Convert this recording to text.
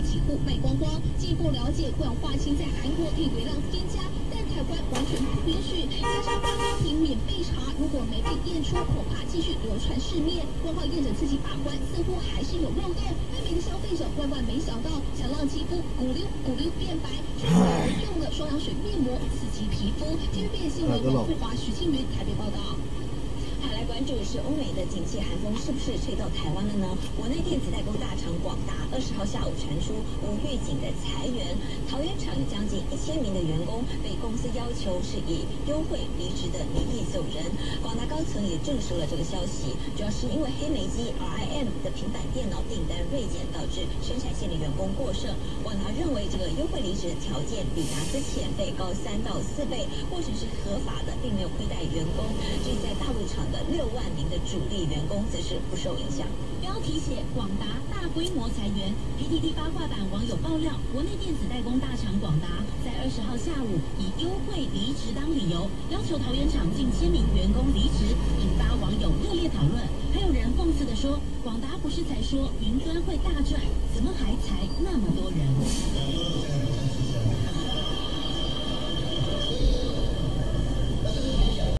几乎卖光光。进一步了解，过氧化氢在韩国可以微量添加，但台湾完全不允许。加上八公瓶免费查，如果没被验出，恐怕继续流传市面。光靠验证自己把关，似乎还是有漏洞。欧美的消费者万万没想到，想让肌肤骨溜骨溜变白，却反而用了双氧水面膜刺激皮肤。今日变新闻王富华、徐庆云台北报道。好，来关注的是欧美的景气寒风是不是吹到台湾了呢？国内电子代工大厂广达二十号下午传出无预警的裁员，桃园厂将近一千名的员工被公司要求是以优惠离职的名义走人。广达高层也证实了这个消息，主要是因为黑莓机 RIM 的平板电脑订单锐减，导致生产线的员工过剩。广达认为这个优惠离职的条件比达之前被高三到四倍，过程是合法的，并没有亏待员工。至于在大陆厂，的六万名的主力员工则是不受影响。标题写广达大规模裁员，PTT 八卦版网友爆料，国内电子代工大厂广达在二十号下午以优惠离职当理由，要求桃园厂近千名员工离职，引发网友热烈讨论。还有人讽刺的说，广达不是才说云端会大赚，怎么还裁那么多人？